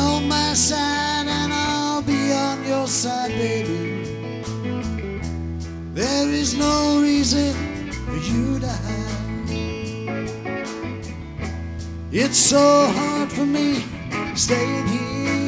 on my side and I'll be on your side, baby. There is no reason for you to hide. It's so hard for me staying here.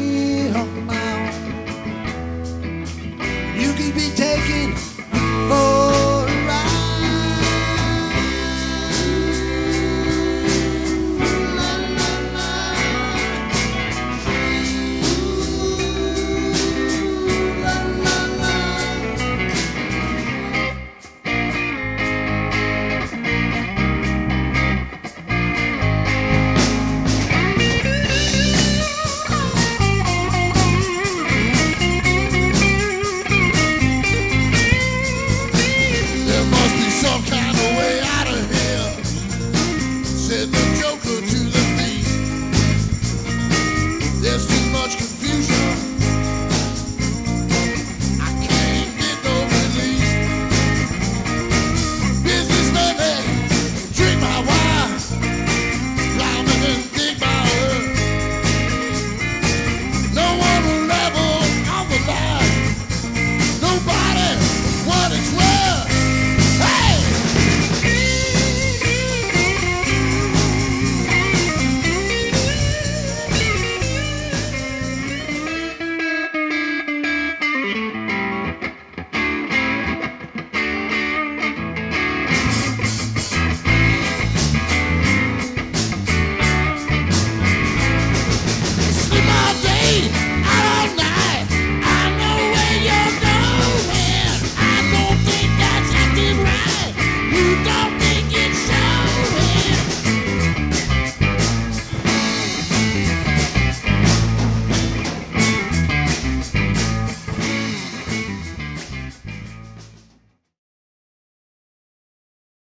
There's